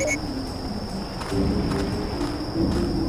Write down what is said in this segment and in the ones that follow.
Thank you.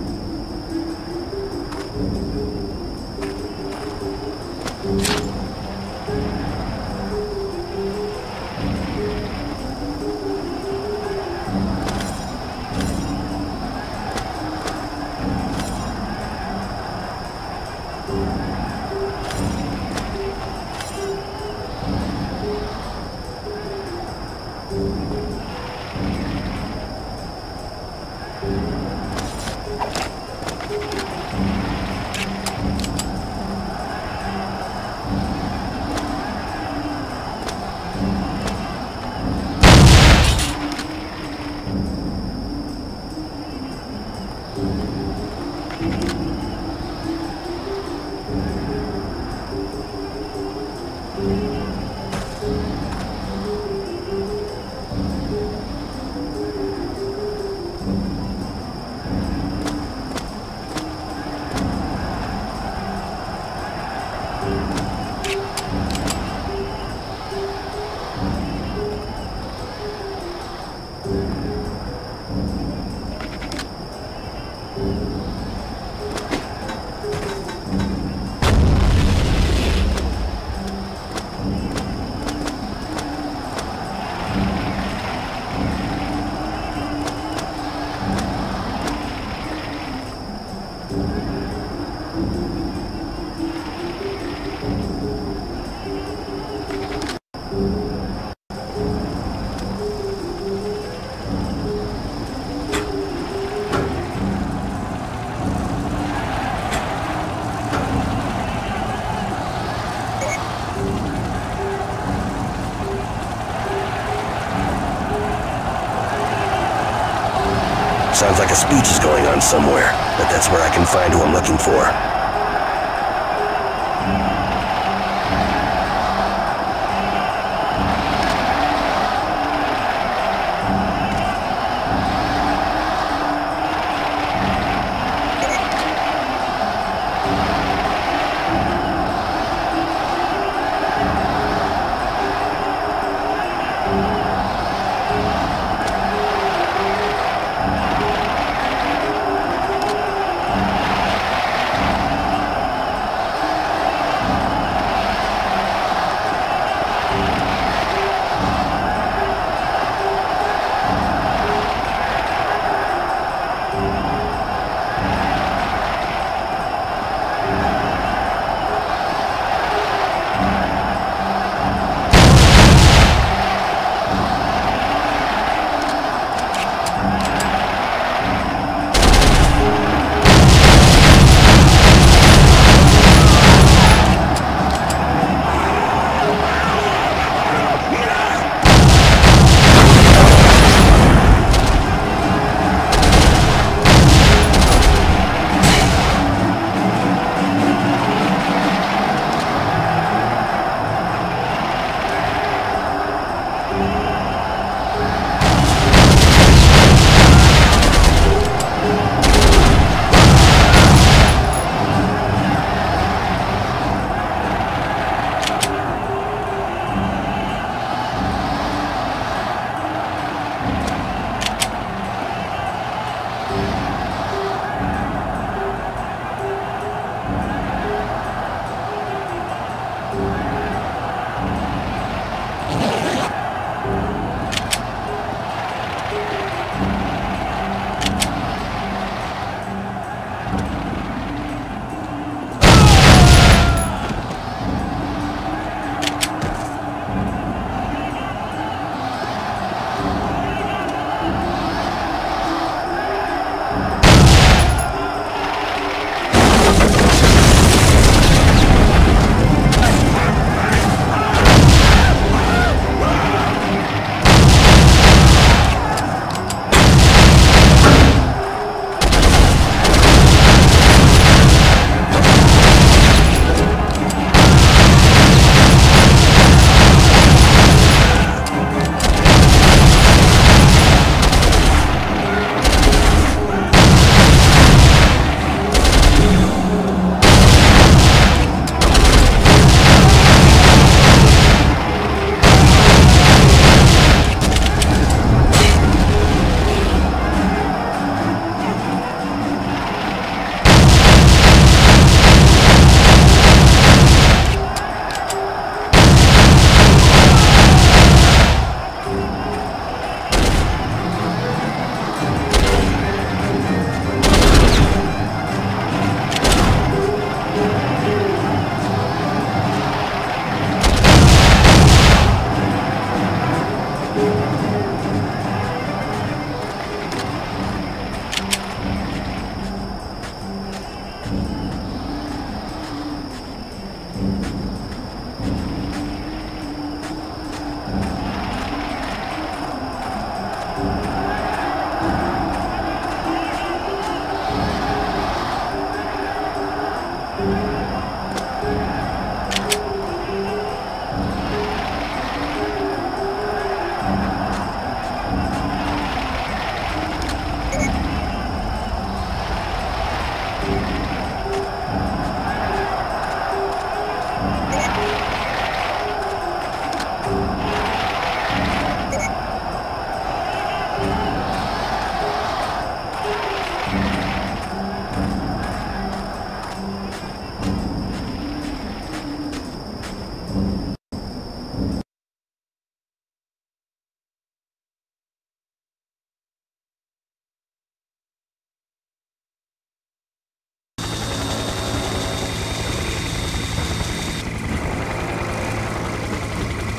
Sounds like a speech is going on somewhere, but that's where I can find who I'm looking for.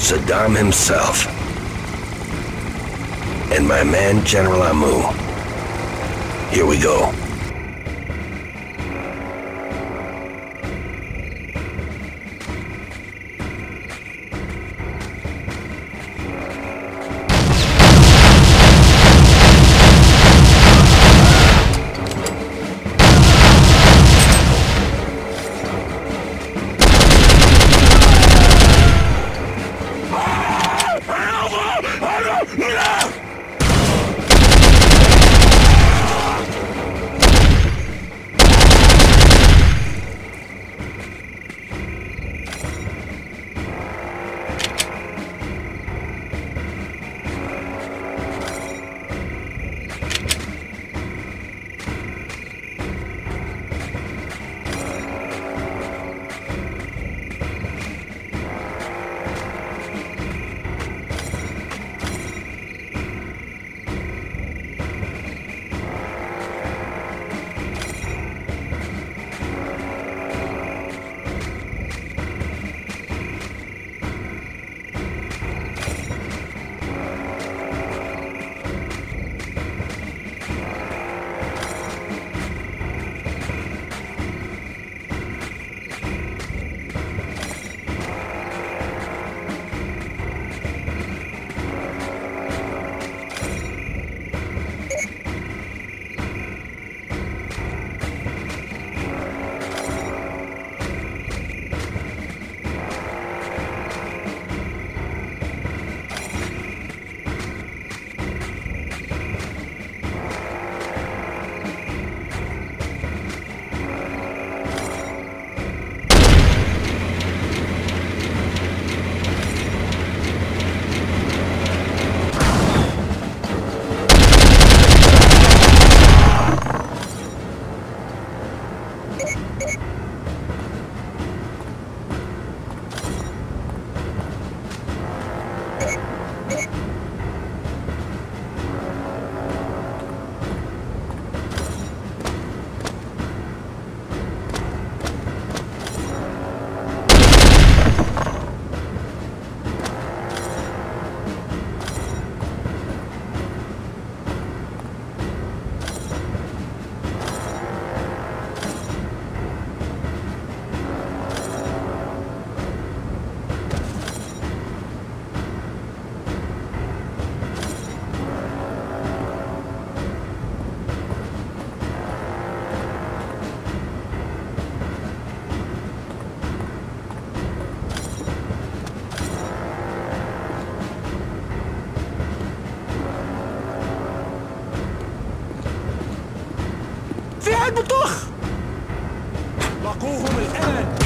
Saddam himself. And my man, General Amu. Here we go. المطبخ! لقوهم الآن!